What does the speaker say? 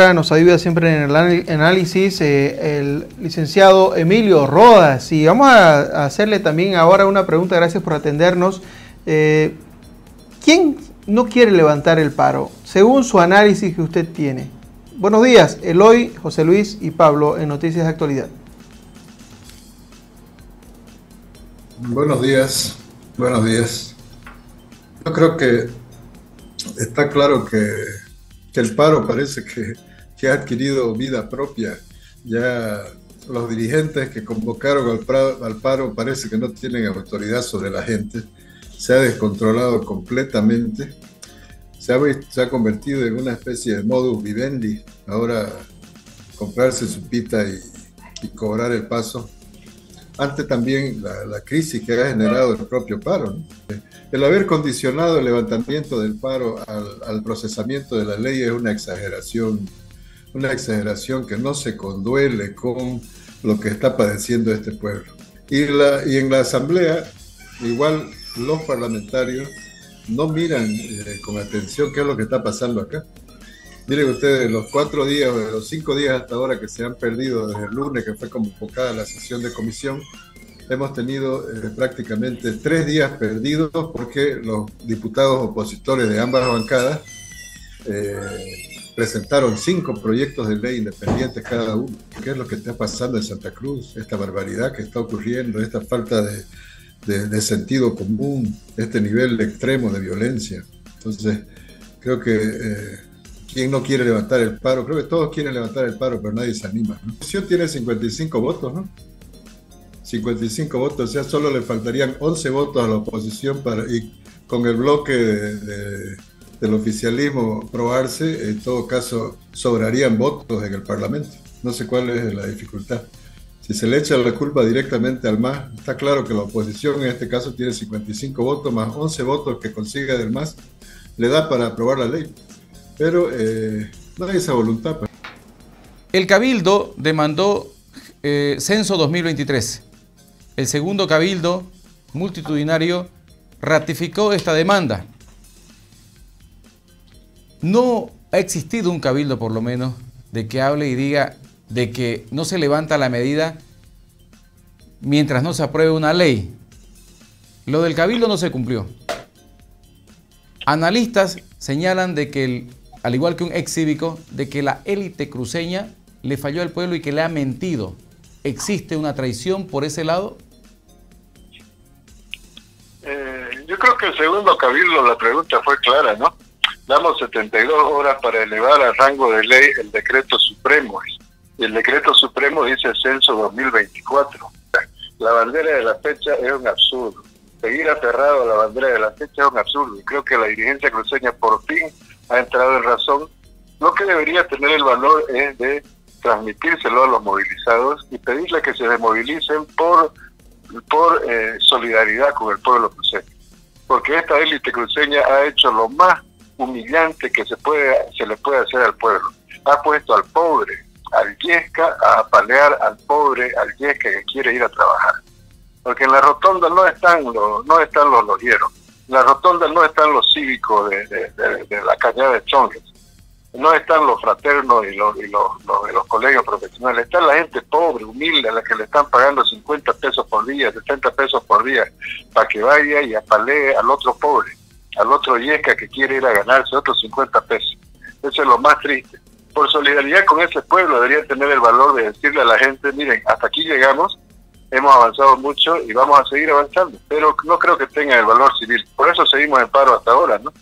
Nos ayuda siempre en el análisis eh, el licenciado Emilio Rodas. Y vamos a hacerle también ahora una pregunta, gracias por atendernos. Eh, ¿Quién no quiere levantar el paro, según su análisis que usted tiene? Buenos días, Eloy, José Luis y Pablo en Noticias de Actualidad. Buenos días, buenos días. Yo creo que está claro que, el paro parece que, ha adquirido vida propia. Ya los dirigentes que convocaron al, al paro parece que no tienen autoridad sobre la gente. Se ha descontrolado completamente. Se ha, se ha convertido en una especie de modus vivendi. Ahora comprarse su pita y, y cobrar el paso ante también la, crisis que ha generado el propio paro. El haber condicionado el levantamiento del paro al, procesamiento de la ley es una exageración, una exageración que no se conduele con lo que está padeciendo este pueblo. Y, la, y en la asamblea, igual los parlamentarios no miran eh, con atención qué es lo que está pasando acá. Miren ustedes, los cuatro días, los cinco días hasta ahora que se han perdido desde el lunes que fue convocada la sesión de comisión, hemos tenido eh, prácticamente tres días perdidos porque los diputados opositores de ambas bancadas eh, presentaron cinco proyectos de ley independientes cada uno. ¿Qué es lo que está pasando en Santa Cruz? Esta barbaridad que está ocurriendo, esta falta de, sentido común, este nivel extremo de violencia. Entonces, creo que... Eh, ¿Quién no quiere levantar el paro? Creo que todos quieren levantar el paro, pero nadie se anima. La oposición tiene 55 votos, ¿no? 55 votos, o sea, solo le faltarían 11 votos a la oposición para, y con el bloque del oficialismo probarse, en todo caso, sobrarían votos en el Parlamento. No sé cuál es la dificultad. Si se le echa la culpa directamente al MAS, está claro que la oposición en este caso tiene 55 votos más 11 votos que consiga del MAS, le da para aprobar la ley pero eh, no hay esa voluntad. Pues. El Cabildo demandó eh, Censo 2023. El segundo Cabildo multitudinario ratificó esta demanda. No ha existido un Cabildo, por lo menos, de que hable y diga de que no se levanta la medida mientras no se apruebe una ley. Lo del Cabildo no se cumplió. Analistas señalan de que al igual que un ex cívico, de que la élite cruceña le falló al pueblo y que le ha mentido. ¿Existe una traición por ese lado? Eh, yo creo que el segundo cabildo la pregunta fue clara, ¿no? Damos 72 horas para elevar a rango de ley el decreto supremo. Y el decreto supremo dice censo 2024. La bandera de la fecha es un absurdo. Seguir aferrado a la bandera de la fecha es un absurdo. Y creo que la dirigencia cruceña por fin ha entrado en razón, lo que debería tener el valor es de transmitírselo a los movilizados y pedirle que se desmovilicen por, por eh, solidaridad con el pueblo cruceño. Porque esta élite cruceña ha hecho lo más humillante que se, puede, se le puede hacer al pueblo. Ha puesto al pobre, al yesca, a apalear al pobre, al yesca que quiere ir a trabajar. Porque en la rotonda no están los, no están los logueros la rotonda no están los cívicos de, la cañada de Chongues, no están los fraternos y los, los, los colegios profesionales, está la gente pobre, humilde, a la que le están pagando 50 pesos por día, 70 pesos por día, para que vaya y apalee al otro pobre, al otro yesca que quiere ir a ganarse otros 50 pesos. Eso es lo más triste. Por solidaridad con ese pueblo debería tener el valor de decirle a la gente, miren, hasta aquí llegamos, hemos avanzado mucho y vamos a seguir avanzando, pero no creo que tenga el valor civil. Por eso seguimos en paro hasta ahora, ¿no?